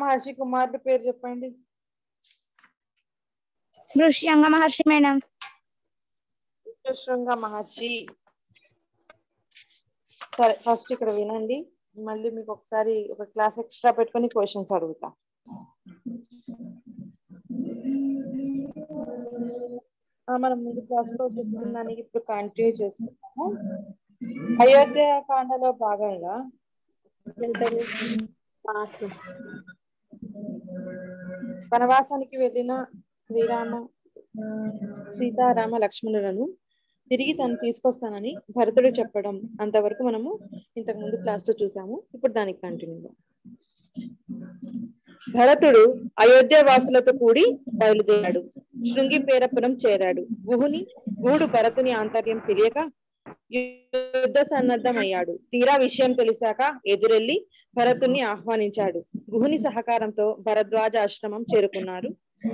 మహర్షి కుమారుడి పేరు చెప్పండి. ఋష్యంగ మహర్షి మేడం. శృంగ మహర్షి. సరే ఫస్ట్ ఇక్కడ వినండి. మళ్ళీ మీకు ఒకసారి ఒక క్లాస్ ఎక్స్ట్రా పెట్టుకొని క్వశ్చన్స్ అడుగుతా. మనం ముందు క్లాస్లో చెప్పుకున్నానికి ఇప్పుడు కంటిన్యూ చేసుకుంటాము అయోధ్య కాండలో భాగంగా వనవాసానికి వెళ్ళిన శ్రీరామ సీతారామ లక్ష్మణులను తిరిగి తను తీసుకొస్తానని భరతుడు చెప్పడం అంతవరకు మనము ఇంతకు ముందు క్లాస్లో చూసాము. ఇప్పుడు దానికి కంటిన్యూ భరతుడు అయోధ్య వాసులతో కూడి బయలుదేరాడు. శృంగి పేరపురం చేరాడు. గుహుని గూడు భరతుని ఆంతర్యం తెలియక యుద్ధ సన్నద్ధమయ్యాడు. తీరా విషయం తెలిసాక ఎదురెళ్ళి భరతుణ్ణి ఆహ్వానించాడు. గుహుని సహకారంతో భరద్వాజ ఆశ్రమం చేరుకున్నారు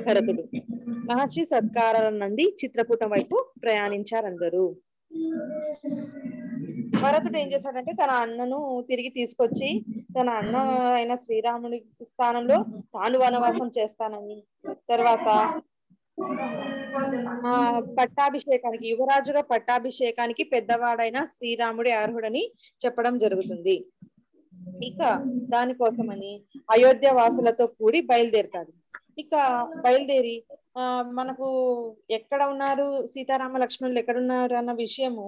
భరతుడు. మహర్షి సత్కారాల నంది చిత్రకూటం వైపు ప్రయాణించారందరూ. భరతుడు ఏం చేశాడంటే తన అన్నను తిరిగి తీసుకొచ్చి తన అన్న అయిన శ్రీరాముని స్థానంలో తాను వనవాసం చేస్తానని తర్వాత ఆ పట్టాభిషేకానికి యువరాజుగా పట్టాభిషేకానికి పెద్దవాడైన శ్రీరాముడి అర్హుడని చెప్పడం జరుగుతుంది. ఇక దానికోసమని అయోధ్య వాసులతో కూడి బయలుదేరుతాడు ఇక బయలుదేరి ఆ మనకు ఎక్కడ ఉన్నారు సీతారామ లక్ష్మణులు ఎక్కడ ఉన్నారు అన్న విషయము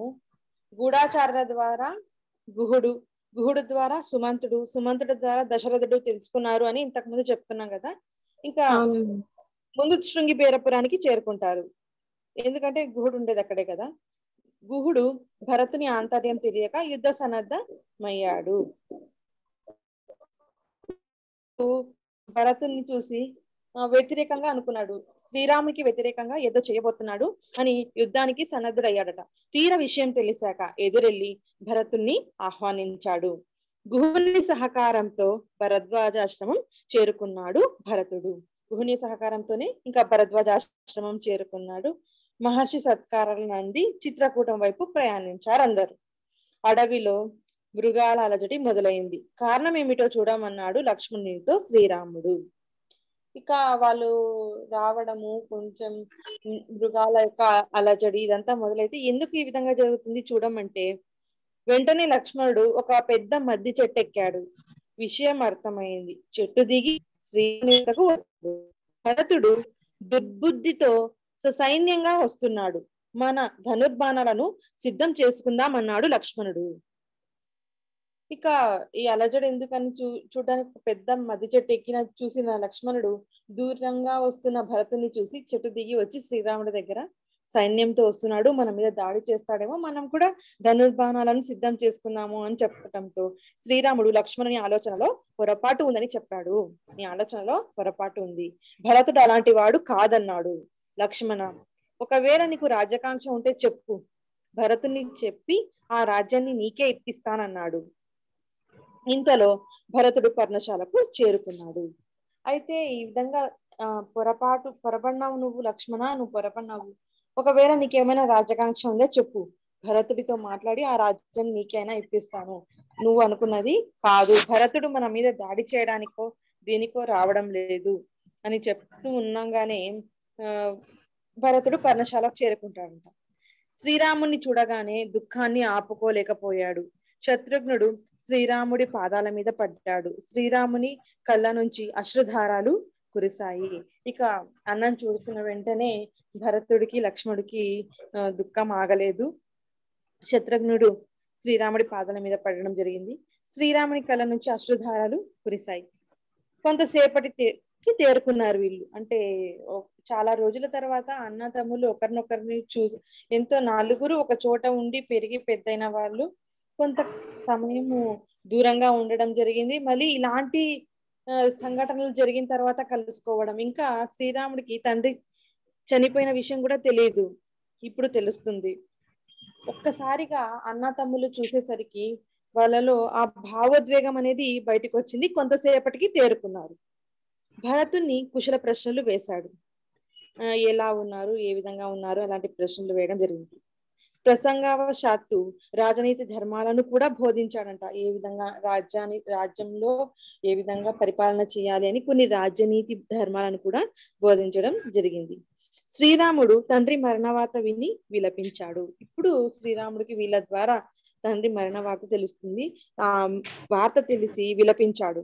గూఢాచారుల ద్వారా గుహుడు గుహుడు ద్వారా సుమంతుడు సుమంతుడు ద్వారా దశరథుడు తెలుసుకున్నారు అని ఇంతకు ముందు చెప్పుకున్నాం కదా. ఇంకా ముందు శృంగి బేరపురానికి చేరుకుంటారు. ఎందుకంటే గుహుడు ఉండేది అక్కడే కదా. గుహుడు భరతుని ఆంతర్యం తెలియక యుద్ధ సన్నద్ధమయ్యాడు. భరతుని చూసి వ్యతిరేకంగా అనుకున్నాడు. శ్రీరామునికి వ్యతిరేకంగా ఏదో చేయబోతున్నాడు అని యుద్ధానికి సన్నద్ధుడయ్యాడట. తీర విషయం తెలిసాక ఎదురెళ్ళి భరతుణ్ణి ఆహ్వానించాడు. గుహుని సహకారంతో భరద్వాజాశ్రమం చేరుకున్నాడు భరతుడు. గుహుని సహకారంతోనే ఇంకా భరద్వాజాశ్రమం చేరుకున్నాడు. మహర్షి సత్కారాలను అంది చిత్రకూటం వైపు ప్రయాణించారు అందరు. అడవిలో మృగాల అలజడి మొదలైంది. కారణం ఏమిటో చూడమన్నాడు లక్ష్మణునితో శ్రీరాముడు. ఇక వాళ్ళు రావడము కొంచెం మృగాల యొక్క అలజడి ఇదంతా మొదలైతే ఎందుకు ఈ విధంగా జరుగుతుంది చూడమంటే వెంటనే లక్ష్మణుడు ఒక పెద్ద మద్ది చెట్టు ఎక్కాడు విషయం అర్థమైంది. చెట్టు దిగి శ్రీనితకు భరతుడు దుర్బుద్ధితో ససైన్యంగా వస్తున్నాడు. మన ధనుర్బాణాలను సిద్ధం చేసుకుందాం అన్నాడు లక్ష్మణుడు. ఇక ఈ అలజడి ఎందుకని చూ చూడడానికి పెద్ద మది చెట్టు ఎక్కిన చూసిన లక్ష్మణుడు దూరంగా వస్తున్న భరతుని చూసి చెట్టు దిగి వచ్చి శ్రీరాముడి దగ్గర సైన్యంతో వస్తున్నాడు. మన మీద దాడి చేస్తాడేమో. మనం కూడా ధనుర్బాణాలను సిద్ధం చేసుకుందాము అని చెప్పటంతో శ్రీరాముడు లక్ష్మణుని ఆలోచనలో పొరపాటు ఉందని చెప్పాడు. నీ ఆలోచనలో పొరపాటు ఉంది. భరతుడు అలాంటి వాడు కాదన్నాడు. లక్ష్మణ ఒకవేళ నీకు రాజకాంక్ష ఉంటే చెప్పు. భరతుని చెప్పి ఆ రాజ్యాన్ని నీకే ఇప్పిస్తానన్నాడు. ఇంతలో భరతుడు పర్ణశాలకు చేరుకున్నాడు. అయితే ఈ విధంగా ఆ పొరపాటు పొరపడినావు నువ్వు లక్ష్మణ నువ్వు పొరపడినావు. ఒకవేళ నీకేమైనా రాజకాంక్ష ఉందో చెప్పు. భరతుడితో మాట్లాడి ఆ రాజ్యాన్ని నీకైనా ఇప్పిస్తాను. నువ్వు అనుకున్నది కాదు. భరతుడు మన మీద దాడి చేయడానికో దేనికో రావడం లేదు అని చెప్తూ ఉన్నాగానే ఆ భరతుడు పర్ణశాలకు చేరుకుంటాడంట. శ్రీరాముని చూడగానే దుఃఖాన్ని ఆపుకోలేకపోయాడు. శత్రుఘ్నుడు శ్రీరాముడి పాదాల మీద పడ్డాడు. శ్రీరాముని కళ్ళ నుంచి అశ్రుధారాలు కురిశాయి. ఇక అన్నం చూసిన వెంటనే భరతుడికి లక్ష్మణుడికి దుఃఖం ఆగలేదు. శత్రుఘ్నుడు శ్రీరాముడి పాదాల మీద పడడం జరిగింది. శ్రీరాముని కళ్ళ నుంచి అశ్రుధారాలు కురిశాయి. కొంతసేపటి తే- తేరుకున్నారు వీళ్ళు. అంటే చాలా రోజుల తర్వాత అన్న తమ్ముళ్ళు ఒకరినొకరిని చూసి ఎంతో నలుగురు ఒక చోట ఉండి పెరిగి పెద్దయిన వాళ్ళు కొంత సమయము దూరంగా ఉండడం జరిగింది. మళ్ళీ ఇలాంటి సంఘటనలు జరిగిన తర్వాత కలుసుకోవడం. ఇంకా శ్రీరాముడికి తండ్రి చనిపోయిన విషయం కూడా తెలియదు ఇప్పుడు తెలుస్తుంది. ఒక్కసారిగా అన్న తమ్ములు చూసేసరికి వాళ్ళలో ఆ భావోద్వేగం అనేది బయటకు వచ్చింది. కొంతసేపటికి తేరుకున్నారు. భరతుని కుశల ప్రశ్నలు వేశాడు. ఎలా ఉన్నారు? ఏ విధంగా ఉన్నారు? అలాంటి ప్రశ్నలు వేయడం జరిగింది. ప్రసంగావశాత్తు రాజనీతి ధర్మాలను కూడా బోధించాడంట. ఏ విధంగా రాజ్యాన్ని రాజ్యంలో ఏ విధంగా పరిపాలన చేయాలి అని కొన్ని రాజనీతి ధర్మాలను కూడా బోధించడం జరిగింది. శ్రీరాముడు తండ్రి మరణవాత విని విలపించాడు. ఇప్పుడు శ్రీరాముడికి వీళ్ళ ద్వారా తండ్రి మరణ వార్త తెలుస్తుంది. ఆ వార్త తెలిసి విలపించాడు.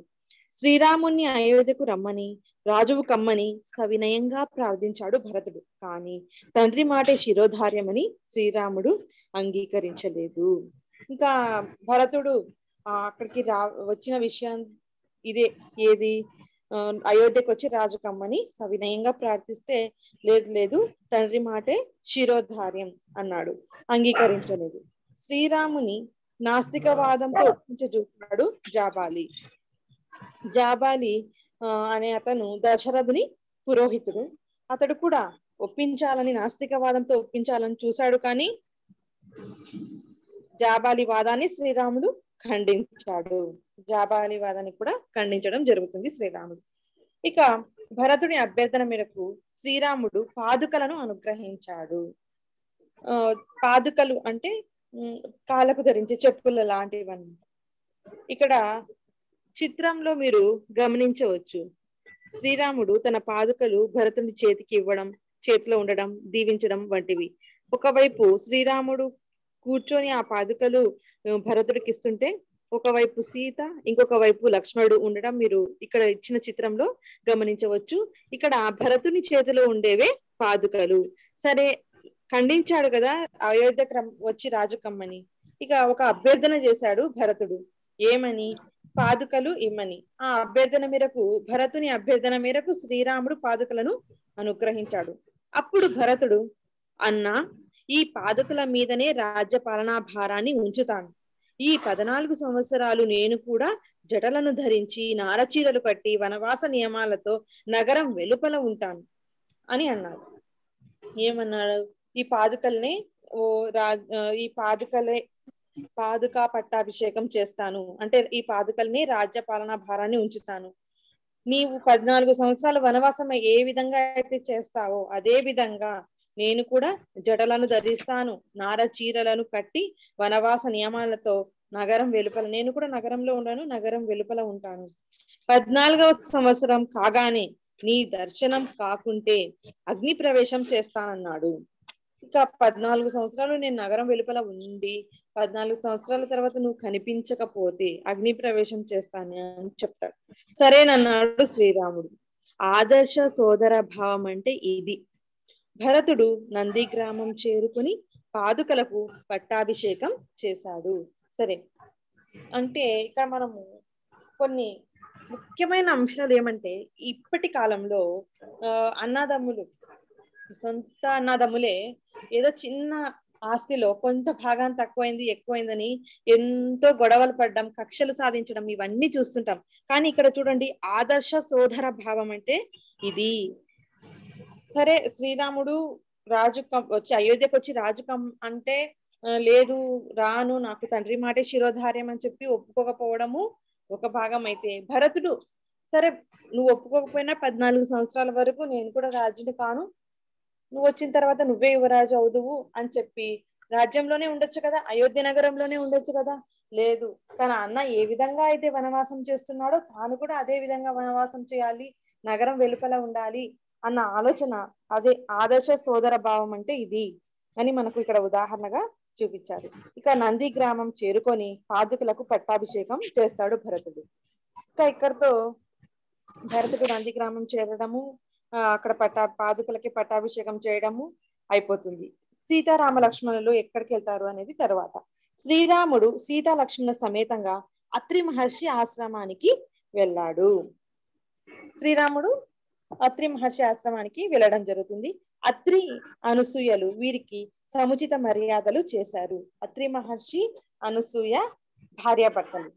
శ్రీరాముణ్ణి అయోధ్యకు రమ్మని రాజువు కమ్మని సవినయంగా ప్రార్థించాడు భరతుడు. కానీ తండ్రి మాటే శిరోధార్యమని శ్రీరాముడు అంగీకరించలేదు. ఇంకా భరతుడు అక్కడికి రా వచ్చిన విషయం ఇదే ఏది? అయోధ్యకు వచ్చి రాజు కమ్మని సవినయంగా ప్రార్థిస్తే లేదు లేదు తండ్రి మాటే శిరోధార్యం అన్నాడు. అంగీకరించలేదు. శ్రీరాముని నాస్తికవాదంతో ఒప్పించజూపాడు జాబాలి. జాబాలి అనే అతను దశరథుని పురోహితుడు. అతడు కూడా ఒప్పించాలని నాస్తికవాదంతో ఒప్పించాలని చూశాడు కానీ జాబాలి వాదాన్ని శ్రీరాముడు ఖండించాడు. జాబాలి వాదాన్ని కూడా ఖండించడం జరుగుతుంది శ్రీరాముడు. ఇక భరతుడి అభ్యర్థన మేరకు శ్రీరాముడు పాదుకలను అనుగ్రహించాడు. ఆ పాదుకలు అంటే కాలకు కాళ్ళకు ధరించే చెప్పుల లాంటివన్నీ. ఇక్కడ చిత్రంలో మీరు గమనించవచ్చు. శ్రీరాముడు తన పాదుకలు భరతుని చేతికి ఇవ్వడం చేతిలో ఉండడం దీవించడం వంటివి. ఒకవైపు శ్రీరాముడు కూర్చొని ఆ పాదుకలు భరతుడికి ఇస్తుంటే ఒకవైపు సీత ఇంకొక వైపు లక్ష్మణుడు ఉండడం మీరు ఇక్కడ ఇచ్చిన చిత్రంలో గమనించవచ్చు. ఇక్కడ భరతుని చేతిలో ఉండేవే పాదుకలు. సరే ఖండించాడు కదా అయోధ్య క్రమ వచ్చి రాజు కమ్మని ఇక ఒక అభ్యర్థన చేశాడు భరతుడు. ఏమని? పాదుకలు ఇమ్మని. ఆ అభ్యర్థన మేరకు భరతుని అభ్యర్థన మేరకు శ్రీరాముడు పాదుకలను అనుగ్రహించాడు. అప్పుడు భరతుడు అన్నా ఈ పాదుకల మీదనే రాజ్య పాలనా భారాన్ని ఉంచుతాను. ఈ పద్నాలుగు సంవత్సరాలు నేను కూడా జటలను ధరించి నారచీరలు కట్టి వనవాస నియమాలతో నగరం వెలుపల ఉంటాను. అని అన్నాడు. ఏమన్నాడు? ఈ పాదుకల్ని ఓ రా ఈ పాదుకలే పాదుక పట్టాభిషేకం చేస్తాను. అంటే ఈ పాదుకల్ని రాజ్య పాలనా భారాన్ని ఉంచుతాను. నీవు పద్నాలుగు సంవత్సరాలు వనవాసం ఏ విధంగా అయితే చేస్తావో అదే విధంగా నేను కూడా జడలను ధరిస్తాను. నార చీరలను కట్టి వనవాస నియమాలతో నగరం వెలుపల నేను కూడా నగరంలో ఉండను నగరం వెలుపల ఉంటాను. పద్నాలుగవ సంవత్సరం కాగానే నీ దర్శనం కాకుంటే అగ్ని ప్రవేశం చేస్తానన్నాడు. ఇక పద్నాలుగు సంవత్సరాలు నేను నగరం వెలుపల ఉండి పద్నాలుగు సంవత్సరాల తర్వాత నువ్వు కనిపించకపోతే అగ్ని ప్రవేశం చేస్తాను అని చెప్తాడు. సరేనన్నాడు శ్రీరాముడు. ఆదర్శ సోదర భావం అంటే ఇది. భరతుడు నంది గ్రామం చేరుకుని పాదుకలకు పట్టాభిషేకం చేశాడు. సరే అంటే ఇక్కడ మనము కొన్ని ముఖ్యమైన అంశాలు ఏమంటే ఇప్పటి కాలంలో ఆ, అన్నదమ్ములు సొంత అన్నదమ్ములే ఏదో చిన్న ఆస్తిలో కొంత భాగం తక్కువైంది ఎక్కువైందని ఎంతో గొడవలు పడడం కక్షలు సాధించడం ఇవన్నీ చూస్తుంటాం. కానీ ఇక్కడ చూడండి ఆదర్శ సోదర భావం అంటే ఇది. సరే శ్రీరాముడు రాజు కం- వచ్చి అయోధ్యకు వచ్చి రాజు కం అంటే లేదు రాను నాకు తండ్రి మాటే శిరోధార్యం అని చెప్పి ఒప్పుకోకపోవడము ఒక భాగం అయితే. భరతుడు సరే నువ్వు ఒప్పుకోకపోయినా పద్నాలుగు సంవత్సరాల వరకు నేను కూడా రాజుని కాను. నువ్వు వచ్చిన తర్వాత నువ్వే యువరాజు అవుదువు అని చెప్పి రాజ్యంలోనే ఉండొచ్చు కదా? అయోధ్య నగరంలోనే ఉండొచ్చు కదా? లేదు. తన అన్న ఏ విధంగా అయితే వనవాసం చేస్తున్నాడో తాను కూడా అదే విధంగా వనవాసం చేయాలి. నగరం వెలుపల ఉండాలి అన్న ఆలోచన అదే ఆదర్శ సోదర భావం అంటే ఇది అని మనకు ఇక్కడ ఉదాహరణగా చూపించారు. ఇక నంది గ్రామం చేరుకొని పాదుకులకు పట్టాభిషేకం చేస్తాడు భరతుడు. ఇక ఇక్కడతో భరతుడు నంది గ్రామం చేరడము అక్కడ పట్టా పాదుకులకి పట్టాభిషేకం చేయడము అయిపోతుంది. సీతారామ లక్ష్మణులు ఎక్కడికి వెళ్తారు అనేది తర్వాత. శ్రీరాముడు సీతా లక్ష్మణ సమేతంగా అత్రి మహర్షి ఆశ్రమానికి వెళ్ళాడు. శ్రీరాముడు అత్రి మహర్షి ఆశ్రమానికి వెళ్ళడం జరుగుతుంది. అత్రి అనసూయలు వీరికి సముచిత మర్యాదలు చేశారు. అత్రి మహర్షి అనసూయ భార్యాభర్తలు.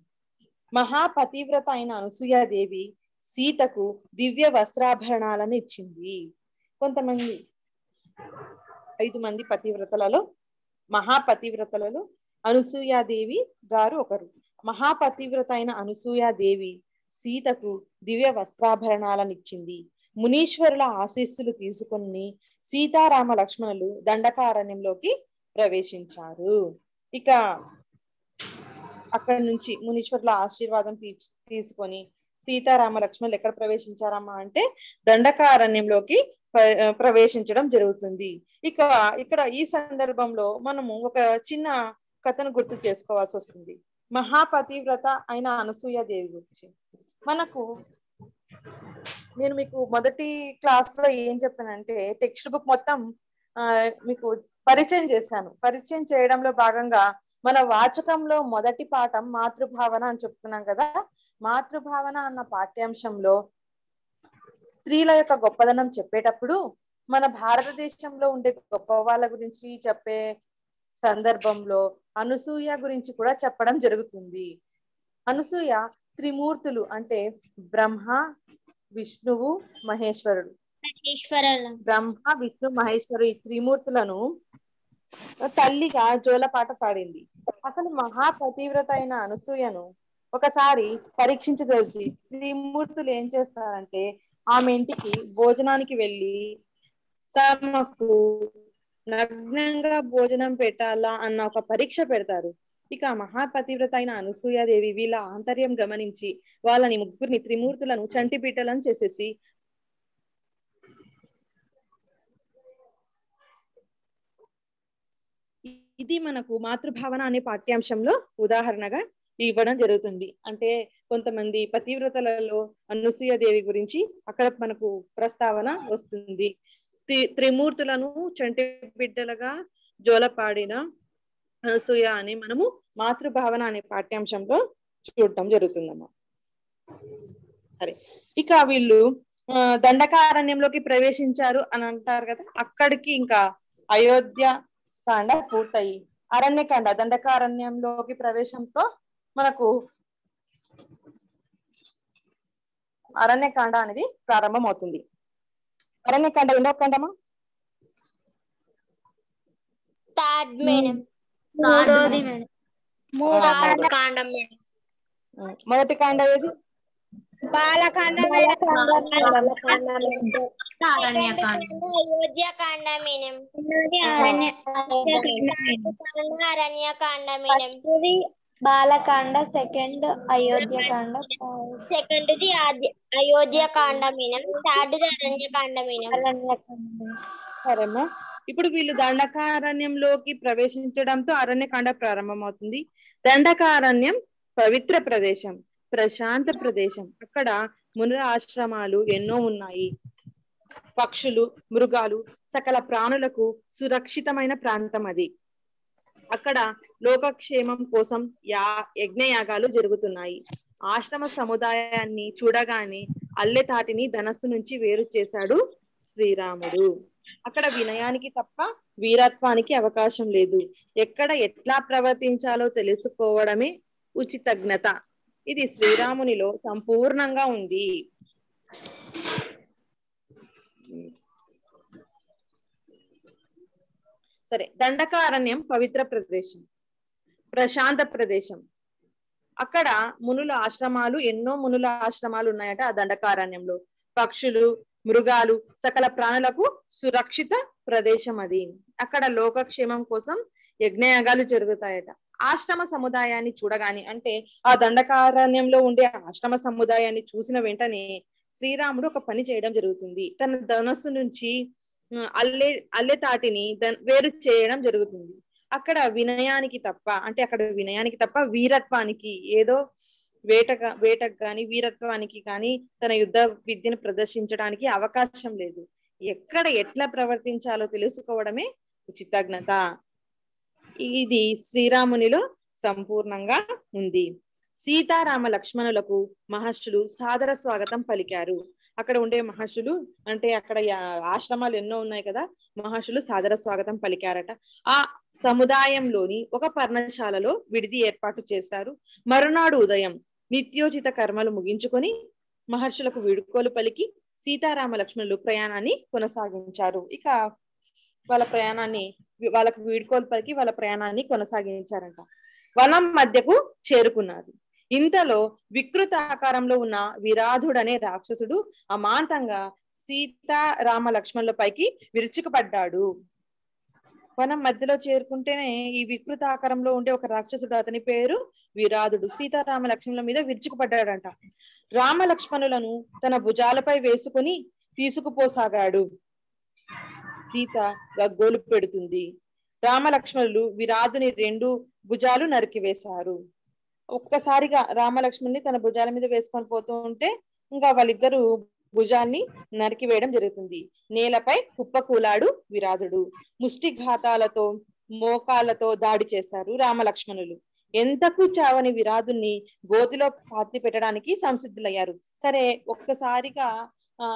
మహాపతివ్రత అయిన అనసూయాదేవి సీతకు దివ్య వస్త్రాభరణాలను ఇచ్చింది. కొంతమంది ఐదు మంది పతివ్రతలలో మహాపతివ్రతలలో అనసూయాదేవి గారు ఒకరు. మహాపతివ్రత అయిన అనసూయాదేవి సీతకు దివ్య వస్త్రాభరణాలను ఇచ్చింది. మునీశ్వరుల ఆశీస్సులు తీసుకుని సీతారామ లక్ష్మణులు దండకారణ్యంలోకి ప్రవేశించారు. ఇక అక్కడ నుంచి మునీశ్వర్ల ఆశీర్వాదం తీసుకొని సీతారామ లక్ష్మణులు ఎక్కడ ప్రవేశించారమ్మా అంటే దండకారణ్యంలోకి ప్రవేశించడం జరుగుతుంది. ఇక ఇక్కడ ఈ సందర్భంలో మనము ఒక చిన్న కథను గుర్తు చేసుకోవాల్సి వస్తుంది. మహాపతివ్రత అయిన అనసూయ దేవి గురించి. మనకు నేను మీకు మొదటి క్లాస్లో ఏం చెప్పానంటే టెక్స్ట్ బుక్ మొత్తం ఆ, మీకు పరిచయం చేశాను. పరిచయం చేయడంలో భాగంగా మన వాచకంలో మొదటి పాఠం మాతృభావన అని చెప్పుకున్నాం కదా. మాతృభావన అన్న పాఠ్యాంశంలో స్త్రీల యొక్క గొప్పదనం చెప్పేటప్పుడు మన భారతదేశంలో ఉండే గొప్ప వాళ్ళ గురించి చెప్పే సందర్భంలో అనసూయ గురించి కూడా చెప్పడం జరుగుతుంది. అనసూయ త్రిమూర్తులు అంటే బ్రహ్మ విష్ణువు మహేశ్వరుడు. బ్రహ్మ విష్ణు మహేశ్వరు ఈ త్రిమూర్తులను తల్లిగా జోలపాట పాడింది. అసలు మహాపతివ్రత అయిన అనసూయను ఒకసారి పరీక్షించి తెలిసి త్రిమూర్తులు ఏం చేస్తారంటే ఆమె ఇంటికి భోజనానికి వెళ్ళి తమకు నగ్నంగా భోజనం పెట్టాలా అన్న ఒక పరీక్ష పెడతారు. ఇక మహాపతివ్రత అయిన అనసూయాదేవి వీళ్ళ ఆంతర్యం గమనించి వాళ్ళని ముగ్గురిని త్రిమూర్తులను చంటి పీటలను చేసేసి ఇది మనకు మాతృభావన అనే పాఠ్యాంశంలో ఉదాహరణగా ఇవ్వడం జరుగుతుంది. అంటే కొంతమంది పతివ్రతలలో అనసూయ దేవి గురించి అక్కడ మనకు ప్రస్తావన వస్తుంది. త్రిమూర్తులను చంటి బిడ్డలుగా జోలపాడిన అనసూయ అని మనము మాతృభావన అనే పాఠ్యాంశంలో చూడటం జరుగుతుందమ్మా. సరే. ఇక వీళ్ళు దండకారణ్యంలోకి ప్రవేశించారు అని అంటారు కదా అక్కడికి ఇంకా అయోధ్య కాండ పూర్తయి. అరణ్యకాండ దండకారణ్యంలోకి ప్రవేశంతో మనకు అరణ్యకాండ అనేది ప్రారంభం అవుతుంది అరణ్యకాండ ఎన్నో కాండమా? Third madam. మూడోది మేడం. మూడో ఆ, కాండ. కాండం మేడం. ఉం. మొదటి కాండ ఏది? బాలకాండ బాలకాండ సెకండ్ అయోధ్యకాండ. సెకండ్ ది కాండ మేడం థర్డ్ ది అరణ్య కాండ మేడం అరణ్యకాండ సరేమ్మా ఇప్పుడు వీళ్ళు దండకారణ్యంలోకి ప్రవేశించడంతో అరణ్యకాండ ప్రారంభమవుతుంది. దండకారణ్యం పవిత్ర ప్రదేశం ప్రశాంత ప్రదేశం. అక్కడ మునుల ఆశ్రమాలు ఎన్నో ఉన్నాయి. పక్షులు మృగాలు సకల ప్రాణులకు సురక్షితమైన ప్రాంతం అది. అక్కడ లోకక్షేమం కోసం యా యజ్ఞయాగాలు జరుగుతున్నాయి. ఆశ్రమ సముదాయాన్ని చూడగానే అల్లెతాటిని ధనస్సు నుంచి వేరు చేశాడు శ్రీరాముడు. అక్కడ వినయానికి తప్ప వీరత్వానికి అవకాశం లేదు. ఎక్కడ ఎట్లా ప్రవర్తించాలో తెలుసుకోవడమే ఉచితజ్ఞత ఇది శ్రీరామునిలో సంపూర్ణంగా ఉంది. సరే దండకారణ్యం పవిత్ర ప్రదేశం ప్రశాంత ప్రదేశం. అక్కడ మునుల ఆశ్రమాలు ఎన్నో మునుల ఆశ్రమాలు ఉన్నాయట ఆ దండకారణ్యంలో. పక్షులు మృగాలు సకల ప్రాణులకు సురక్షిత ప్రదేశం అది. అక్కడ లోకక్షేమం కోసం యజ్ఞయాగాలు జరుగుతాయట. ఆశ్రమ సముదాయాన్ని చూడగాని అంటే ఆ దండకారణ్యంలో ఉండే ఆశ్రమ సముదాయాన్ని చూసిన వెంటనే శ్రీరాముడు ఒక పని చేయడం జరుగుతుంది. తన ధనస్సు నుంచి అల్లె అల్లె తాటిని వేరు చేయడం జరుగుతుంది. అక్కడ వినయానికి తప్ప అంటే అక్కడ వినయానికి తప్ప వీరత్వానికి ఏదో వేటగా వేటకు గాని వీరత్వానికి కానీ తన యుద్ధ విద్యను ప్రదర్శించడానికి అవకాశం లేదు. ఎక్కడ ఎట్లా ప్రవర్తించాలో తెలుసుకోవడమే ఉచితజ్ఞత. ఇది శ్రీరామునిలో సంపూర్ణంగా ఉంది. సీతారామ లక్ష్మణులకు మహర్షులు సాదర స్వాగతం పలికారు. అక్కడ ఉండే మహర్షులు అంటే అక్కడ ఆశ్రమాలు ఎన్నో ఉన్నాయి కదా మహర్షులు సాదర స్వాగతం పలికారట. ఆ సముదాయంలోని ఒక పర్ణశాలలో విడిది ఏర్పాటు చేశారు. మరునాడు ఉదయం నిత్యోచిత కర్మలు ముగించుకొని మహర్షులకు వీడుకోలు పలికి సీతారామ లక్ష్మణులు ప్రయాణాన్ని కొనసాగించారు. ఇక వాళ్ళ ప్రయాణాన్ని వాళ్ళకు వీడుకోలు పలికి వాళ్ళ ప్రయాణాన్ని కొనసాగించారంట. వనం మధ్యకు చేరుకున్నారు. ఇంతలో వికృత ఆకారంలో ఉన్న విరాధుడనే రాక్షసుడు అమాంతంగా సీతారామ లక్ష్మణుల పైకి విరుచుకుపడ్డాడు. వనం మధ్యలో చేరుకుంటేనే ఈ వికృత ఆకారంలో ఉండే ఒక రాక్షసుడు అతని పేరు విరాధుడు. సీతారామ లక్ష్మణుల మీద విరుచుకుపడ్డాడంట. రామ లక్ష్మణులను తన భుజాలపై వేసుకుని తీసుకుపోసాగాడు. సీత గగ్గోలు పెడుతుంది. రామ లక్ష్మణులు విరాధుని రెండు భుజాలు నరికివేశారు. ఒక్కసారిగా రామలక్ష్మణుని తన భుజాల మీద వేసుకొని పోతూ ఉంటే ఇంకా వాళ్ళిద్దరు భుజాన్ని నరికివేయడం జరుగుతుంది. నేలపై కుప్పకూలాడు విరాధుడు ముష్టి ఘాతాలతో దాడి చేశారు రామలక్ష్మణులు. ఎంతకు చావని విరాధుణ్ణి గోతిలో పాతి పెట్టడానికి సంసిద్ధులయ్యారు. సరే ఒక్కసారిగా ఆ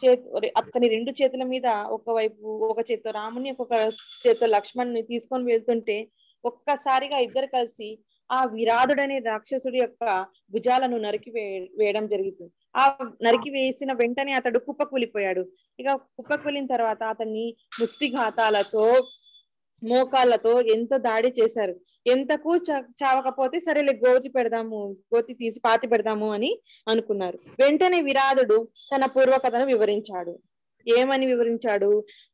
చేతి అతని రెండు చేతుల మీద ఒకవైపు ఒక చేతితో రాముని ఒక్కొక్క చేతితో లక్ష్మణ్ని తీసుకొని వెళ్తుంటే ఒక్కసారిగా ఇద్దరు కలిసి ఆ విరాధుడనే రాక్షసుడి యొక్క భుజాలను నరికి వే వేయడం జరుగుతుంది ఆ నరికి వేసిన వెంటనే అతడు కుప్పకూలిపోయాడు. ఇక కుప్పకూలిన తర్వాత అతన్ని ముష్టిఘాతాలతో మోకాళ్ళతో ఎంత దాడి చేశారు? ఎంతకు చావకపోతే సరేలే గోతి పెడదాము గోతి తీసి పాతి పెడదాము అని అనుకున్నారు. వెంటనే విరాధుడు తన పూర్వకథను వివరించాడు. ఏమని వివరించాడు?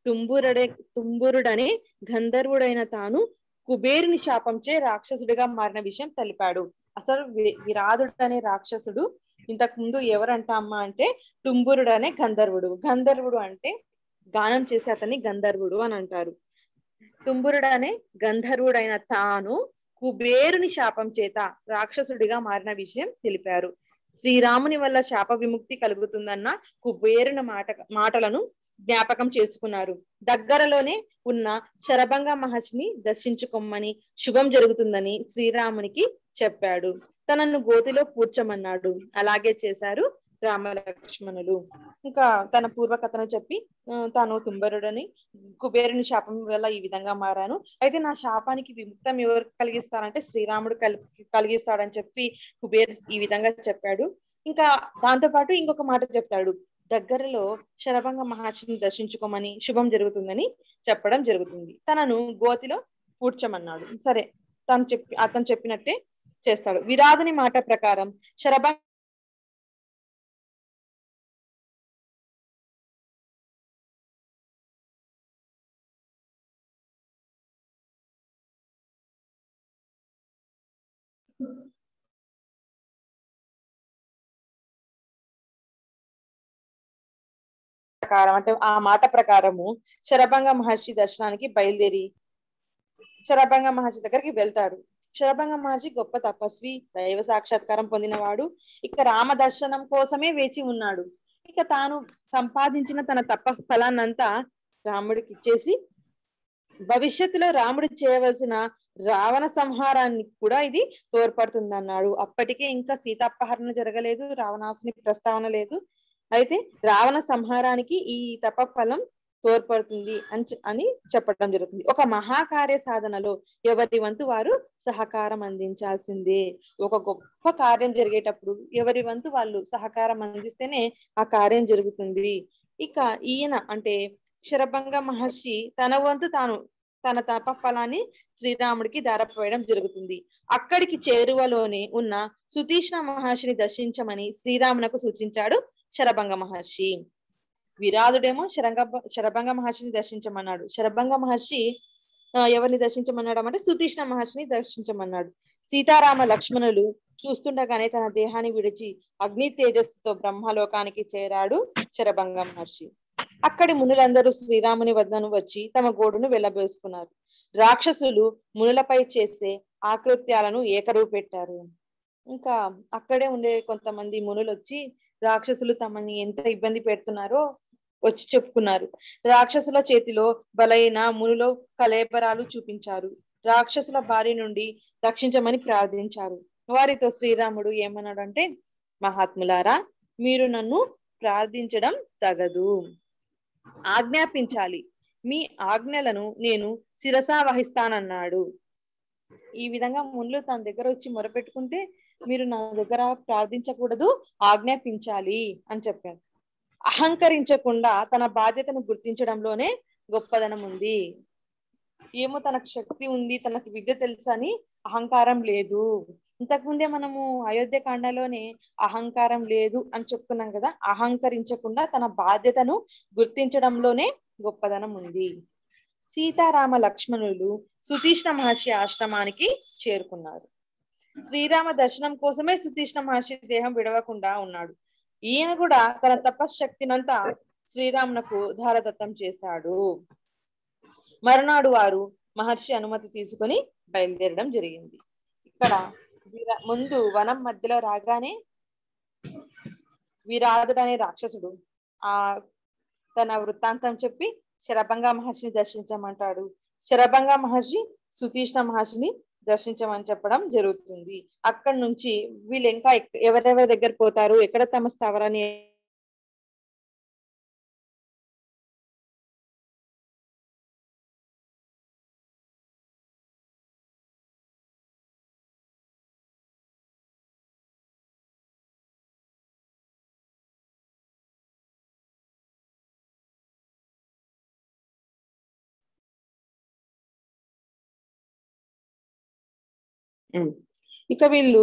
తుంబురుడే తుంబురుడనే గంధర్వుడైన తాను కుబేరుని శాపంచే రాక్షసుడిగా మారిన విషయం తెలిపాడు. అసలు వి- విరాధుడు అనే రాక్షసుడు ఇంతకు ముందు ఎవరంట అంటే తుంబురుడు అనే గంధర్వుడు. గంధర్వుడు అంటే గానం చేసే అతన్ని గంధర్వుడు అని అంటారు. తుంబురుడు అనే గంధర్వుడైన తాను కుబేరుని శాపం చేత రాక్షసుడిగా మారిన విషయం తెలిపారు. శ్రీరాముని వల్ల శాప విముక్తి కలుగుతుందన్న కుబేరుని మాట మాటలను జ్ఞాపకం చేసుకున్నారు. దగ్గరలోనే ఉన్న శరభంగ మహర్షిని దర్శించుకోమని శుభం జరుగుతుందని శ్రీరామునికి చెప్పాడు. తనను గోతిలో పూడ్చమన్నాడు. అలాగే చేశారు రామలక్ష్మణులు. ఇంకా తన పూర్వకథను చెప్పి తాను తుంబరుడని కుబేరుని శాపం వల్ల ఈ విధంగా మారాను. అయితే నా శాపానికి విముక్తం ఎవరు కలిగిస్తారంటే శ్రీరాముడు కలి కలిగిస్తాడని చెప్పి కుబేరు ఈ విధంగా చెప్పాడు. ఇంకా దాంతో పాటు ఇంకొక మాట చెప్తాడు. దగ్గరలో శరభంగ మహర్షిని దర్శించుకోమని శుభం జరుగుతుందని చెప్పడం జరుగుతుంది. తనను గోతిలో పూడ్చమన్నాడు. సరే తను చెప్పి అతను చెప్పినట్టే చేస్తాడు. విరాధుని మాట ప్రకారం శరభంగ ప్రకారం అంటే ఆ మాట ప్రకారము శరభంగ మహర్షి దర్శనానికి బయలుదేరి శరభంగ మహర్షి దగ్గరికి వెళ్తాడు. శరభంగ మహర్షి గొప్ప తపస్వి దైవ సాక్షాత్కారం పొందినవాడు. ఇక రామ దర్శనం కోసమే వేచి ఉన్నాడు. ఇక తాను సంపాదించిన తన తప ఫలాన్నంతా రాముడికి ఇచ్చేసి భవిష్యత్తులో రాముడు చేయవలసిన రావణ సంహారాన్ని కూడా ఇది తోడ్పడుతుంది అన్నాడు అప్పటికే ఇంకా సీతాపహరణ జరగలేదు రావణాసుని ప్రస్తావన లేదు. అయితే రావణ సంహారానికి ఈ తప ఫలం తోడ్పడుతుంది అని అని చెప్పడం జరుగుతుంది. ఒక మహాకార్య సాధనలో ఎవరి వంతు వారు సహకారం అందించాల్సిందే. ఒక గొప్ప కార్యం జరిగేటప్పుడు ఎవరి వంతు వాళ్ళు సహకారం అందిస్తేనే ఆ కార్యం జరుగుతుంది. ఇక ఈయన అంటే శరభంగ మహర్షి తన వంతు తాను తన తప ఫలాన్ని శ్రీరాముడికి దారపోయడం జరుగుతుంది. అక్కడికి చేరువలోనే ఉన్న సుతీష్ణ మహర్షిని దర్శించమని శ్రీరామునకు సూచించాడు శరభంగ మహర్షి. విరాధుడేమో శరంగ శరభంగ మహర్షిని దర్శించమన్నాడు. శరభంగ మహర్షి ఎవరిని దర్శించమన్నాడు అంటే సుతీష్ణ మహర్షిని దర్శించమన్నాడు. సీతారామ లక్ష్మణులు చూస్తుండగానే తన దేహాన్ని విడిచి అగ్ని తేజస్సుతో బ్రహ్మలోకానికి చేరాడు శరభంగ మహర్షి. అక్కడి మునులందరూ శ్రీరాముని వద్దను వచ్చి తమ గోడును వెళ్ళబోసుకున్నారు రాక్షసులు మునులపై చేసే ఆకృత్యాలను ఏకరువు పెట్టారు ఇంకా అక్కడే ఉండే కొంతమంది మునులు వచ్చి రాక్షసులు తమని ఎంత ఇబ్బంది పెడుతున్నారో వచ్చి చెప్పుకున్నారు. రాక్షసుల చేతిలో బలైన మునులో కలేబరాలు చూపించారు. రాక్షసుల బారి నుండి రక్షించమని ప్రార్థించారు. వారితో శ్రీరాముడు ఏమన్నాడంటే మహాత్ములారా మీరు నన్ను ప్రార్థించడం తగదు. ఆజ్ఞాపించాలి. మీ ఆజ్ఞలను నేను శిరసా వహిస్తానన్నాడు ఈ విధంగా మునులు తన దగ్గర వచ్చి మొరపెట్టుకుంటే మీరు నా దగ్గర ప్రార్థించకూడదు ఆజ్ఞాపించాలి అని చెప్పాడు. అహంకరించకుండా తన బాధ్యతను గుర్తించడంలోనే గొప్పదనం ఉంది. ఏమో తనకు శక్తి ఉంది తనకు విద్య తెలుసని అని అహంకారం లేదు. ఇంతకుముందే మనము అయోధ్య కాండలోనే అహంకారం లేదు అని చెప్పుకున్నాం కదా అహంకరించకుండా తన బాధ్యతను గుర్తించడంలోనే గొప్పదనం ఉంది. సీతారామ లక్ష్మణులు సుతీష్ణ మహర్షి ఆశ్రమానికి చేరుకున్నారు. శ్రీరామ దర్శనం కోసమే సుతీష్ణ మహర్షి దేహం విడవకుండా ఉన్నాడు. ఈయన కూడా తన తపశ్శక్తినంతా శ్రీరామునకు ధారదత్తం చేశాడు. మరునాడు వారు మహర్షి అనుమతి తీసుకొని బయలుదేరడం జరిగింది. ఇక్కడ ముందు వనం మధ్యలో రాగానే విరాధుడు అనే రాక్షసుడు ఆ తన వృత్తాంతం చెప్పి శరభంగా మహర్షిని దర్శించమంటాడు. శరభంగా మహర్షి సుతీష్ణ మహర్షిని దర్శించమని చెప్పడం జరుగుతుంది. అక్కడ నుంచి వీళ్ళు ఇంకా ఎవరెవరి దగ్గర పోతారు? ఎక్కడ తమ స్థావరాన్ని ఇక వీళ్ళు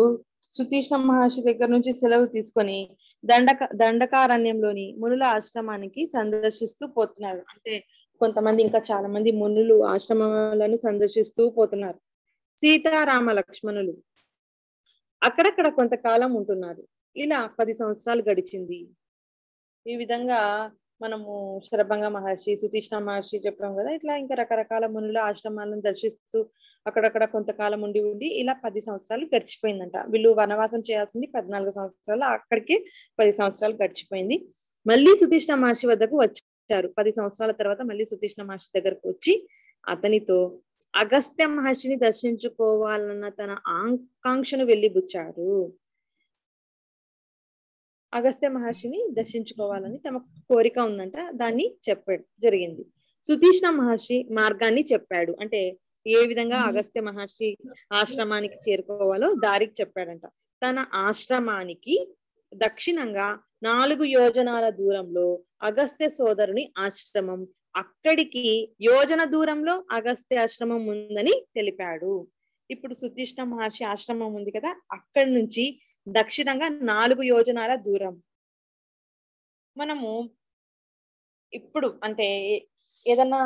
సుతీష్ణ మహర్షి దగ్గర నుంచి సెలవు తీసుకొని దండక దండకారణ్యంలోని మునుల ఆశ్రమానికి సందర్శిస్తూ పోతున్నారు. అంటే కొంతమంది ఇంకా చాలా మంది మునులు ఆశ్రమాలను సందర్శిస్తూ పోతున్నారు. సీతారామ లక్ష్మణులు అక్కడక్కడ కొంతకాలం ఉంటున్నారు. ఇలా పది సంవత్సరాలు గడిచింది. ఈ విధంగా మనము శరభంగ మహర్షి సుతీష్ణ మహర్షి చెప్పాం కదా ఇట్లా ఇంకా రకరకాల మునుల ఆశ్రమాలను దర్శిస్తూ అక్కడక్కడ కొంతకాలం ఉండి ఉండి ఇలా పది సంవత్సరాలు గడిచిపోయిందంట. వీళ్ళు వనవాసం చేయాల్సింది పద్నాలుగు సంవత్సరాలు అక్కడికి పది సంవత్సరాలు గడిచిపోయింది. మళ్ళీ సుతీష్ణ మహర్షి వద్దకు వచ్చారు. పది సంవత్సరాల తర్వాత మళ్ళీ సుతీష్ణ మహర్షి దగ్గరకు వచ్చి అతనితో అగస్త్య మహర్షిని దర్శించుకోవాలన్న తన ఆకాంక్షను వెళ్ళిబుచ్చారు అగస్త్య మహర్షిని దర్శించుకోవాలని తమ కోరిక ఉందంట. దాన్ని చెప్పాడు జరిగింది. సుతీష్ణ మహర్షి మార్గాన్ని చెప్పాడు. అంటే ఏ విధంగా అగస్త్య మహర్షి ఆశ్రమానికి చేరుకోవాలో దారికి చెప్పాడంట. తన ఆశ్రమానికి దక్షిణంగా నాలుగు యోజనాల దూరంలో అగస్త్య సోదరుని ఆశ్రమం. అక్కడికి యోజన దూరంలో అగస్త్య ఆశ్రమం ఉందని తెలిపాడు. ఇప్పుడు సుతీష్ణ మహర్షి ఆశ్రమం ఉంది కదా అక్కడి నుంచి దక్షిణంగా నాలుగు యోజనాల దూరం. మనము ఇప్పుడు అంటే ఏదన్నా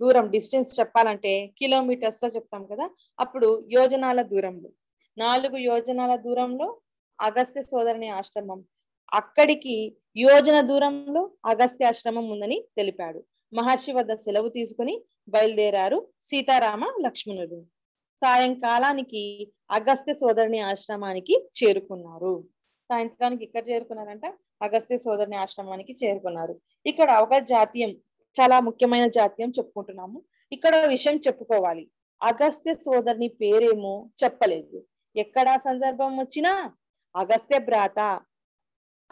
దూరం డిస్టెన్స్ చెప్పాలంటే కిలోమీటర్స్లో చెప్తాం కదా అప్పుడు యోజనాల దూరంలో. నాలుగు యోజనాల దూరంలో అగస్త్య సోదరుని ఆశ్రమం. అక్కడికి యోజన దూరంలో అగస్త్య ఆశ్రమం ఉందని తెలిపాడు. మహర్షి వద్ద సెలవు తీసుకుని బయలుదేరారు సీతారామ లక్ష్మణుడు సాయంకాలానికి అగస్త్య సోదరుని ఆశ్రమానికి చేరుకున్నారు. సాయంత్రానికి ఇక్కడ చేరుకున్నారంట? అగస్త్య సోదరుని ఆశ్రమానికి చేరుకున్నారు. ఇక్కడ ఒక జాతీయం చాలా ముఖ్యమైన జాతీయం చెప్పుకుంటున్నాము. ఇక్కడ విషయం చెప్పుకోవాలి. అగస్త్య సోదరుని పేరేమో చెప్పలేదు. ఎక్కడ సందర్భం వచ్చినా అగస్త్య భ్రాత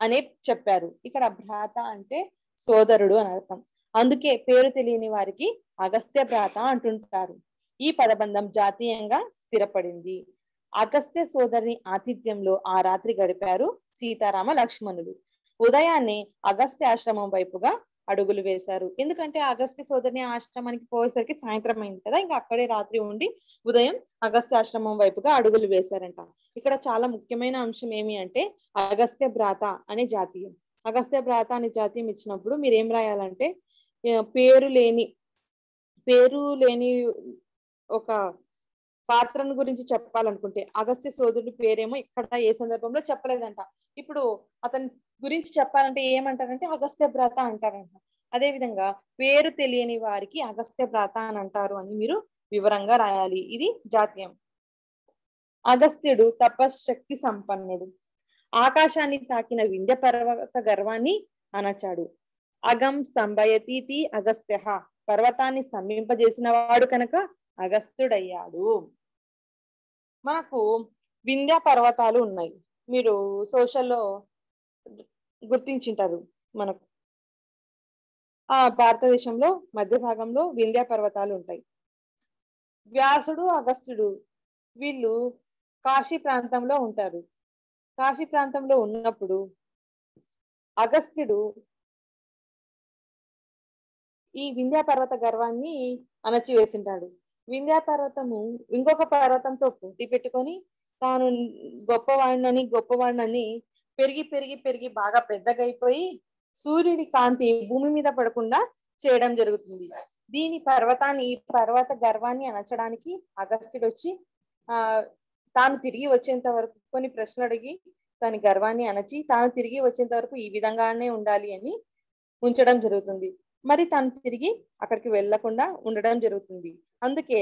అనే చెప్పారు. ఇక్కడ భ్రాత అంటే సోదరుడు అని అర్థం. అందుకే పేరు తెలియని వారికి అగస్త్య భ్రాత అంటుంటారు. ఈ పదబంధం జాతీయంగా స్థిరపడింది. అగస్త్య సోదరుని ఆతిథ్యంలో ఆ రాత్రి గడిపారు సీతారామ లక్ష్మణులు. ఉదయాన్నే అగస్త్య ఆశ్రమం వైపుగా అడుగులు వేశారు. ఎందుకంటే అగస్త్య సోదరిని ఆశ్రమానికి పోయేసరికి సాయంత్రం అయింది కదా ఇంకా అక్కడే రాత్రి ఉండి ఉదయం అగస్త్య ఆశ్రమం వైపుగా అడుగులు వేశారంట. ఇక్కడ చాలా ముఖ్యమైన అంశం ఏమి అంటే అగస్త్య భ్రాత అనే జాతీయం. అగస్త్య భ్రాత అనే జాతీయం ఇచ్చినప్పుడు మీరు ఏం రాయాలంటే పేరు లేని పేరు లేని ఒక పాత్రను గురించి చెప్పాలనుకుంటే అగస్త్య సోదరుడి పేరేమో ఇక్కడ ఏ సందర్భంలో చెప్పలేదంట. ఇప్పుడు అతని గురించి చెప్పాలంటే ఏమంటారంటే అగస్త్య భ్రాత అంటారంట. అదే విధంగా పేరు తెలియని వారికి అగస్త్య భ్రాత అని అంటారు అని మీరు వివరంగా రాయాలి. ఇది జాతీయం. అగస్త్యుడు తపశ్శక్తి సంపన్నుడు. ఆకాశాన్ని తాకిన వింధ్య పర్వత గర్వాన్ని అనచాడు. అగం స్తంభయతీతి అగస్త్య. పర్వతాన్ని స్తంభింపజేసిన వాడు కనుక అగస్త్యుడయ్యాడు. మనకు వింధ్యా పర్వతాలు ఉన్నాయి. మీరు సోషల్లో గుర్తించింటారు మనకు. ఆ భారతదేశంలో మధ్య భాగంలో వింధ్యా పర్వతాలు ఉంటాయి. వ్యాసుడు అగస్త్యుడు వీళ్ళు కాశీ ప్రాంతంలో ఉంటారు. కాశీ ప్రాంతంలో ఉన్నప్పుడు అగస్త్యుడు ఈ వింధ్యా పర్వత గర్వాన్ని అణచివేసింటాడు. వింధ్యా పర్వతము ఇంకొక పర్వతంతో పోటీ పెట్టుకొని తాను గొప్పవాడినని గొప్పవాడినని పెరిగి పెరిగి పెరిగి బాగా పెద్దగా అయిపోయి సూర్యుడి కాంతి భూమి మీద పడకుండా చేయడం జరుగుతుంది. దీని పర్వతాన్ని ఈ పర్వత గర్వాన్ని అణచడానికి అగస్త్యుడు వచ్చి ఆ తాను తిరిగి వచ్చేంత వరకు కొన్ని ప్రశ్నలు అడిగి తన గర్వాన్ని అణచి తాను తిరిగి వచ్చేంత వరకు ఈ విధంగానే ఉండాలి అని ఉంచడం జరుగుతుంది. మరి తను తిరిగి అక్కడికి వెళ్ళకుండా ఉండడం జరుగుతుంది. అందుకే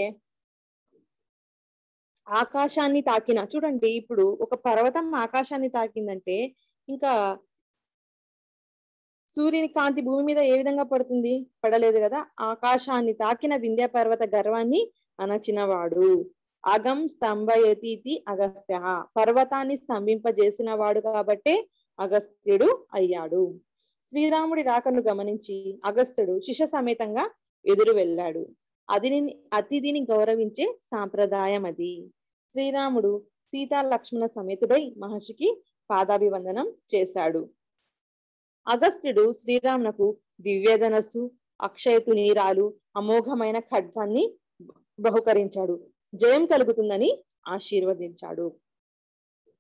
ఆకాశాన్ని తాకిన చూడండి ఇప్పుడు ఒక పర్వతం ఆకాశాన్ని తాకిందంటే ఇంకా సూర్యుని కాంతి భూమి మీద ఏ విధంగా పడుతుంది? పడలేదు కదా. ఆకాశాన్ని తాకిన వింధ్య పర్వత గర్వాన్ని అనచినవాడు అగం స్తంభయతీతి అగస్త్య. పర్వతాన్ని స్తంభింపజేసిన వాడు కాబట్టే అగస్త్యుడు అయ్యాడు. శ్రీరాముడి రాకను గమనించి అగస్త్యుడు శిష్య సమేతంగా ఎదురు వెళ్ళాడు. అదిని అతిథిని గౌరవించే సాంప్రదాయం అది శ్రీరాముడు సీతా లక్ష్మణ సమేతుడై మహర్షికి పాదాభివందనం చేశాడు. అగస్త్యుడు శ్రీరామునకు దివ్యధనస్సు అక్షయతు నీరాలు అమోఘమైన ఖడ్గాన్ని బహుకరించాడు. జయం కలుగుతుందని ఆశీర్వదించాడు.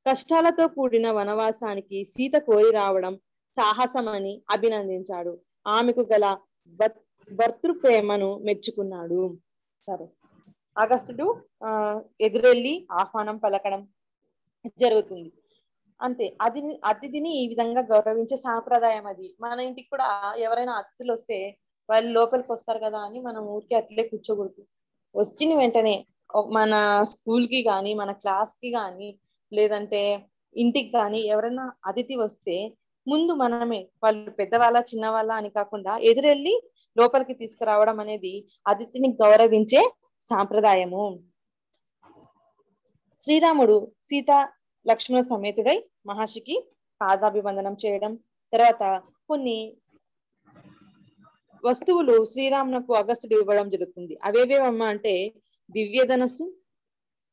కష్టాలతో కూడిన వనవాసానికి సీత కోరి రావడం సాహసమని అభినందించాడు. ఆమెకు గల భర్- భర్తృ ప్రేమను మెచ్చుకున్నాడు. సరే. అగస్త్యుడు ఆ ఎదురెళ్ళి ఆహ్వానం పలకడం జరుగుతుంది. అంతే. అది అతిథిని ఈ విధంగా గౌరవించే సాంప్రదాయం అది. మన ఇంటికి కూడా ఎవరైనా అతిథులు వస్తే వాళ్ళు లోపలికి వస్తారు కదా అని మనం ఊరికే అట్లే కూర్చోకూడదు. వచ్చిన వెంటనే మన స్కూల్కి కానీ మన క్లాస్కి కానీ లేదంటే ఇంటికి కానీ ఎవరైనా అతిథి వస్తే ముందు మనమే వాళ్ళు పెద్దవాళ్ళ చిన్నవాళ్ళ అని కాకుండా ఎదురెళ్ళి లోపలికి తీసుకురావడం అనేది అతిథిని గౌరవించే సాంప్రదాయము. శ్రీరాముడు సీత లక్ష్మణ సమేతుడై మహర్షికి పాదాభివందనం చేయడం. తర్వాత కొన్ని వస్తువులు శ్రీరామునకు అగస్త్యుడు ఇవ్వడం జరుగుతుంది. అవేవేవమ్మా అంటే దివ్యధనస్సు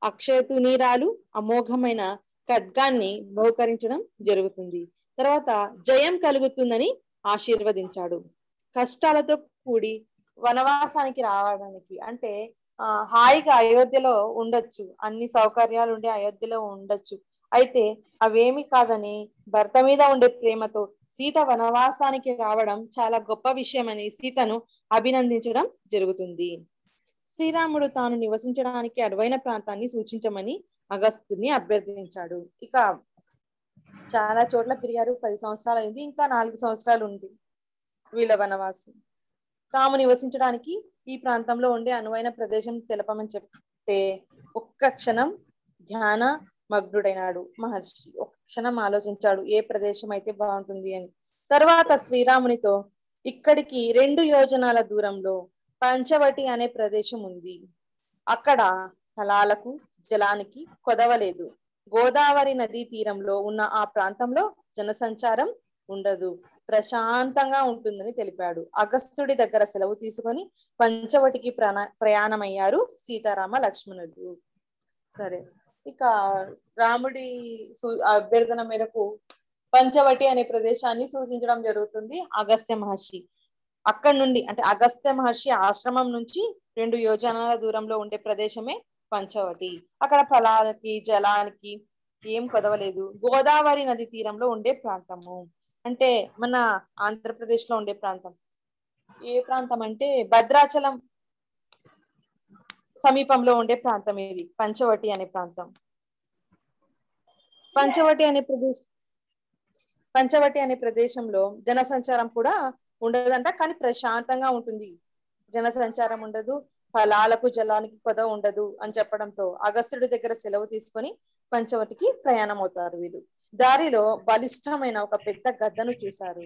అక్షయతు నీరాలు అమోఘమైన ఖడ్గాన్ని బహుకరించడం జరుగుతుంది. తర్వాత జయం కలుగుతుందని ఆశీర్వదించాడు. కష్టాలతో కూడి వనవాసానికి రావడానికి అంటే ఆ హాయిగా అయోధ్యలో ఉండొచ్చు. అన్ని సౌకర్యాలు ఉండే అయోధ్యలో ఉండొచ్చు. అయితే అవేమి కాదని భర్త మీద ఉండే ప్రేమతో సీత వనవాసానికి రావడం చాలా గొప్ప విషయమని సీతను అభినందించడం జరుగుతుంది. శ్రీరాముడు తాను నివసించడానికి అరువైన ప్రాంతాన్ని సూచించమని అగస్తుని అభ్యర్థించాడు. ఇక చాలా చోట్ల తిరిగారు. పది సంవత్సరాలు అయింది ఇంకా నాలుగు సంవత్సరాలు ఉంది వీళ్ళ వనవాసం. తాము నివసించడానికి ఈ ప్రాంతంలో ఉండే అనువైన ప్రదేశం తెలపమని చెప్తే ఒక్క క్షణం ధ్యాన మగ్నుడైనాడు మహర్షి. ఒక్క క్షణం ఆలోచించాడు. ఏ ప్రదేశం అయితే బాగుంటుంది అని. తర్వాత శ్రీరామునితో ఇక్కడికి రెండు యోజనాల దూరంలో పంచవటి అనే ప్రదేశం ఉంది. అక్కడ ఫలాలకు జలానికి కొదవలేదు. గోదావరి నదీ తీరంలో ఉన్న ఆ ప్రాంతంలో జనసంచారం ఉండదు. ప్రశాంతంగా ఉంటుందని తెలిపాడు. అగస్త్యుడి దగ్గర సెలవు తీసుకొని పంచవటికి ప్రణ ప్రయాణమయ్యారు సీతారామ లక్ష్మణుడు. సరే. ఇక రాముడి అభ్యర్థన మేరకు పంచవటి అనే ప్రదేశాన్ని సూచించడం జరుగుతుంది అగస్త్య మహర్షి. అక్కడ నుండి అంటే అగస్త్య మహర్షి ఆశ్రమం నుంచి రెండు యోజనాల దూరంలో ఉండే ప్రదేశమే పంచవటి. అక్కడ ఫలాలకి జలానికి ఏం కొదవలేదు. గోదావరి నది తీరంలో ఉండే ప్రాంతము. అంటే మన ఆంధ్రప్రదేశ్లో ఉండే ప్రాంతం. ఏ ప్రాంతం అంటే భద్రాచలం సమీపంలో ఉండే ప్రాంతం ఇది. పంచవటి అనే ప్రాంతం. పంచవటి అనే ప్రదేశం పంచవటి అనే ప్రదేశంలో జనసంచారం కూడా ఉండదంట కానీ ప్రశాంతంగా ఉంటుంది. జనసంచారం ఉండదు. ఫలాలకు జలానికి కొద ఉండదు అని చెప్పడంతో అగస్త్యుడి దగ్గర సెలవు తీసుకొని పంచవటికి ప్రయాణం అవుతారు వీళ్ళు. దారిలో బలిష్టమైన ఒక పెద్ద గద్దను చూశారు.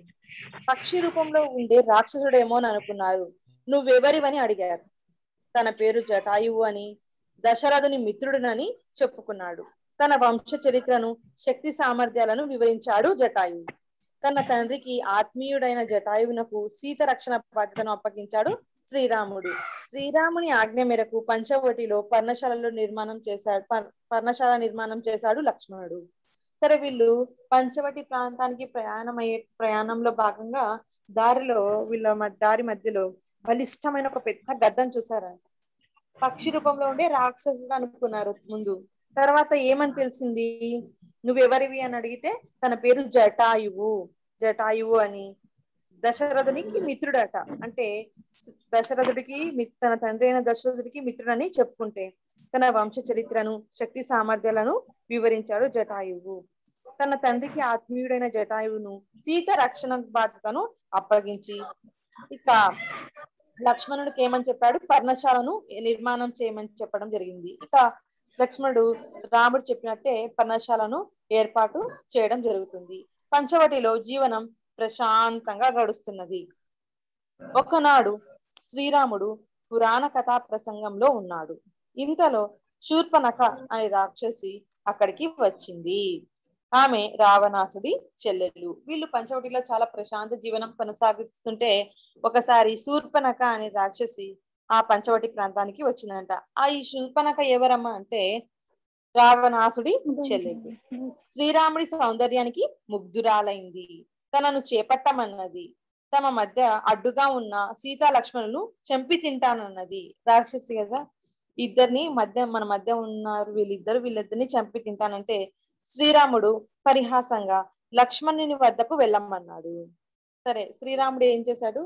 పక్షి రూపంలో ఉండే రాక్షసుడేమో అని అనుకున్నారు. నువ్వెవరివని అడిగారు. తన పేరు జటాయువు అని దశరథుని మిత్రుడునని చెప్పుకున్నాడు. తన వంశ చరిత్రను శక్తి సామర్థ్యాలను వివరించాడు జటాయువు. తన తండ్రికి ఆత్మీయుడైన జటాయువునకు సీత రక్షణ బాధ్యతను అప్పగించాడు శ్రీరాముడు. శ్రీరాముని ఆజ్ఞ మేరకు పంచవటిలో పర్ణశాలలో నిర్మాణం చేశాడు. పర్- పర్ణశాల నిర్మాణం చేశాడు లక్ష్మణుడు. సరే వీళ్ళు పంచవటి ప్రాంతానికి ప్రయాణం అయ్యే ప్రయాణంలో భాగంగా దారిలో వీళ్ళ దారి మధ్యలో బలిష్టమైన ఒక పెద్ద గద్దం చూసారంట పక్షి రూపంలో ఉండే రాక్షసుడు అనుకున్నారు ముందు. తర్వాత ఏమని తెలిసింది? నువ్వెవరివి? అని అడిగితే తన పేరు జటాయువు. జటాయువు అని. దశరథునికి మిత్రుడట. అంటే దశరథుడికి తన తండ్రి అయిన దశరథుడికి మిత్రుడని చెప్పుకుంటే తన వంశ చరిత్రను శక్తి సామర్థ్యాలను వివరించాడు జటాయువు. తన తండ్రికి ఆత్మీయుడైన జటాయువును సీత రక్షణ బాధ్యతను అప్పగించి ఇక లక్ష్మణుడికి ఏమని చెప్పాడు? పర్ణశాలను నిర్మాణం చేయమని చెప్పడం జరిగింది. ఇక లక్ష్మణుడు రాముడు చెప్పినట్టే పర్ణశాలను ఏర్పాటు చేయడం జరుగుతుంది. పంచవటిలో జీవనం ప్రశాంతంగా గడుస్తున్నది. ఒకనాడు శ్రీరాముడు పురాణ కథా ప్రసంగంలో ఉన్నాడు. ఇంతలో శూర్పనఖ అనే రాక్షసి అక్కడికి వచ్చింది. ఆమె రావణాసుడి చెల్లెలు. వీళ్ళు పంచవటిలో చాలా ప్రశాంత జీవనం కొనసాగిస్తుంటే ఒకసారి శూర్పనఖ అనే రాక్షసి ఆ పంచవటి ప్రాంతానికి వచ్చిందంట. ఆ ఈ శూర్పనఖ ఎవరమ్మా అంటే రావణాసుడి చెల్లెలు. శ్రీరాముడి సౌందర్యానికి ముగ్ధురాలైంది. తనను చేపట్టమన్నది. తమ మధ్య అడ్డుగా ఉన్న సీతా లక్ష్మణులు చంపి తింటానన్నది. రాక్షసి కదా? ఇద్దరిని మధ్య మన మధ్య ఉన్నారు వీళ్ళిద్దరు వీళ్ళిద్దరిని చంపి తింటానంటే శ్రీరాముడు పరిహాసంగా లక్ష్మణుని వద్దకు వెళ్ళమన్నాడు. సరే శ్రీరాముడు ఏం చేశాడు?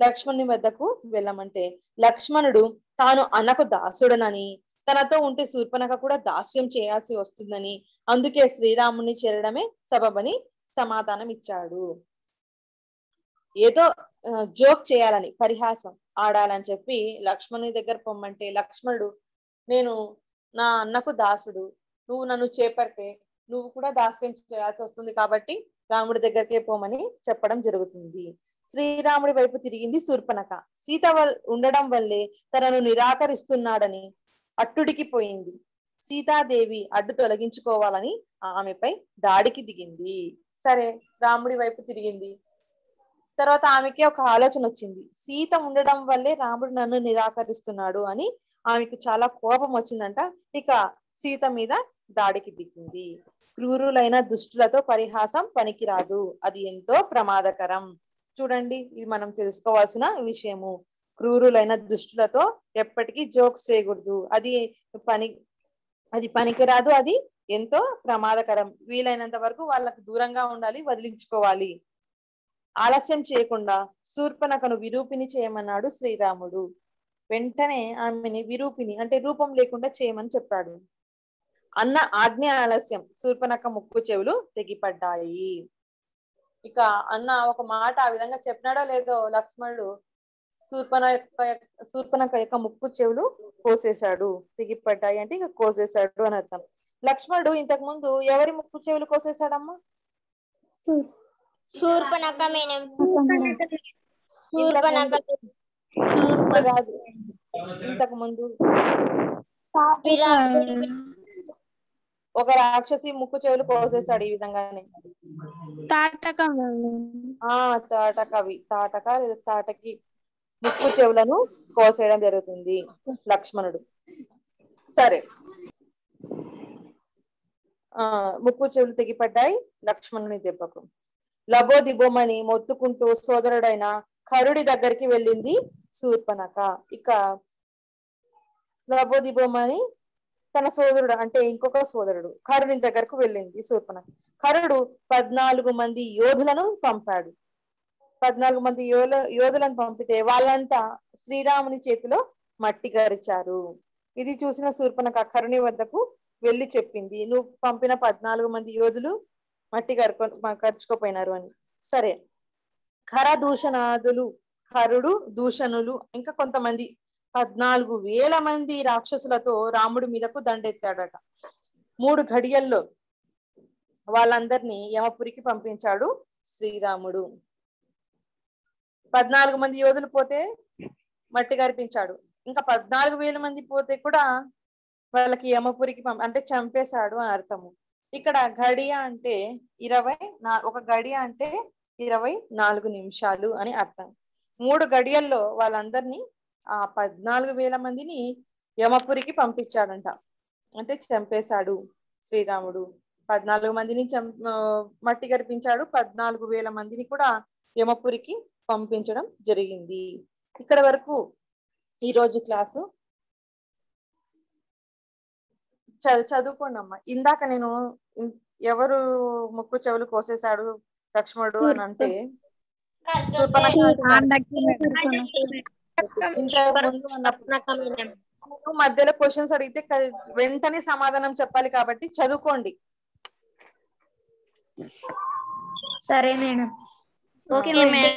లక్ష్మణుని వద్దకు వెళ్ళమంటే లక్ష్మణుడు తాను అన్నకు దాసుడనని తనతో ఉంటే శూర్పనఖ కూడా దాస్యం చేయాల్సి వస్తుందని అందుకే శ్రీరాముని చేరడమే సబబని సమాధానం ఇచ్చాడు ఏదో జోక్ చేయాలని పరిహాసం ఆడాలని చెప్పి లక్ష్మణుని దగ్గర పొమ్మంటే లక్ష్మణుడు నేను నా అన్నకు దాసుడు. నువ్వు నన్ను చేపడితే నువ్వు కూడా దాస్యం చేయాల్సి వస్తుంది కాబట్టి రాముడి దగ్గరికే పోమని చెప్పడం జరుగుతుంది. శ్రీరాముడి వైపు తిరిగింది శూర్పణక సీత ఉండడం వల్లే తనను నిరాకరిస్తున్నాడని అట్టుడికి పోయింది. సీతాదేవి అడ్డు తొలగించుకోవాలని ఆమెపై దాడికి దిగింది. సరే రాముడి వైపు తిరిగింది. తర్వాత ఆమెకి ఒక ఆలోచన వచ్చింది. సీత ఉండడం వల్లే రాముడు నన్ను నిరాకరిస్తున్నాడు అని ఆమెకు చాలా కోపం వచ్చిందంట. ఇక సీత మీద దాడికి దిగింది. క్రూరులైన దుష్టులతో పరిహాసం పనికిరాదు. అది ఎంతో ప్రమాదకరం. చూడండి ఇది మనం తెలుసుకోవాల్సిన విషయము. క్రూరులైన దుష్టులతో ఎప్పటికీ జోక్స్ చేయకూడదు. అది పని అది పనికిరాదు అది ఎంతో ప్రమాదకరం. వీలైనంత వరకు వాళ్ళకు దూరంగా ఉండాలి వదిలించుకోవాలి. ఆలస్యం చేయకుండా శూర్పణకను విరూపిణి చేయమన్నాడు శ్రీరాముడు. వెంటనే ఆమెని విరూపిణి అంటే రూపం లేకుండా చేయమని చెప్పాడు. అన్న ఆజ్ఞ ఆలస్యం. శూర్పనఖ ముక్కు చెవులు తెగిపడ్డాయి. ఇక అన్న ఒక మాట ఆ విధంగా చెప్పినాడో లేదో లక్ష్మణుడు శూర్పణ శూర్పణక యొక్క ముక్కు చెవులు కోసేశాడు. తెగిపడ్డాయి అంటే ఇక కోసేశాడు అని అర్థం. లక్ష్మణుడు ఇంతకు ముందు ఎవరి ముక్కు చెవులు కోసేశాడమ్మా? ఇంతకు ముందు ఇప్పుడు కాదు ఇంతకు ముందు విరాటుడికి ఒక రాక్షసి ముక్కు చెవులు కోసేశాడు ఈ విధంగానే. తాటకం ఆ తాటకవి. తాటక లేదా తాటకి ముక్కు చెవులను కోసేయడం జరుగుతుంది లక్ష్మణుడు. సరే. ఆ ముక్కు చెవులు తెగిపడ్డాయి లక్ష్మణుని దెబ్బకు. లబో దిబోమని మొత్తుకుంటూ సోదరుడైన కరుడి దగ్గరికి వెళ్ళింది శూర్పనఖ ఇక లబో దిబోమని తన సోదరుడు అంటే ఇంకొక సోదరుడు కరుడి దగ్గరకు వెళ్ళింది శూర్పనఖ కరుడు పద్నాలుగు మంది యోధులను పంపాడు. పద్నాలుగు మంది యోధ యోధులను పంపితే వాళ్ళంతా శ్రీరాముని చేతిలో మట్టి గరిచారు. ఇది చూసిన శూర్పనఖ కరుని వద్దకు వెళ్ళి చెప్పింది. నువ్వు పంపిన పద్నాలుగు మంది యోధులు మట్టి కరుకొ ఖర్చుకోపోయినారు అని. సరే. ఖర దూషణాదులు కరుడు దూషణులు ఇంకా కొంతమంది పద్నాలుగు వేల మంది రాక్షసులతో రాముడి మీదకు దండెత్తాడట. మూడు ఘడియల్లో వాళ్ళందరినీ యమపురికి పంపించాడు శ్రీరాముడు. పద్నాలుగు మంది యోధులు పోతే మట్టి గరిపించాడు ఇంకా పద్నాలుగు వేల మంది పోతే కూడా వాళ్ళకి యమపురికి పంప అంటే చంపేశాడు అని అర్థము. ఇక్కడ గడియ అంటే ఇరవై నా ఒక గడియ అంటే ఇరవై నాలుగు నిమిషాలు అని అర్థం. మూడు గడియల్లో వాళ్ళందరినీ ఆ పద్నాలుగు వేల మందిని యమపురికి పంపించాడంట. అంటే చంపేశాడు శ్రీరాముడు. పద్నాలుగు మందిని చం మట్టి గరిపించాడు. పద్నాలుగు వేల మందిని కూడా యమపురికి పంపించడం జరిగింది. ఇక్కడ వరకు ఈ రోజు క్లాసు చదువుకోండి అమ్మా ఇందాక నేను ఎవరు ముక్కు చెవులు కోసేశాడు లక్ష్మణుడు అని అంటే మధ్యలో క్వశ్చన్స్ అడిగితే వెంటనే సమాధానం చెప్పాలి కాబట్టి చదువుకోండి. సరే మేడం. Okay madam.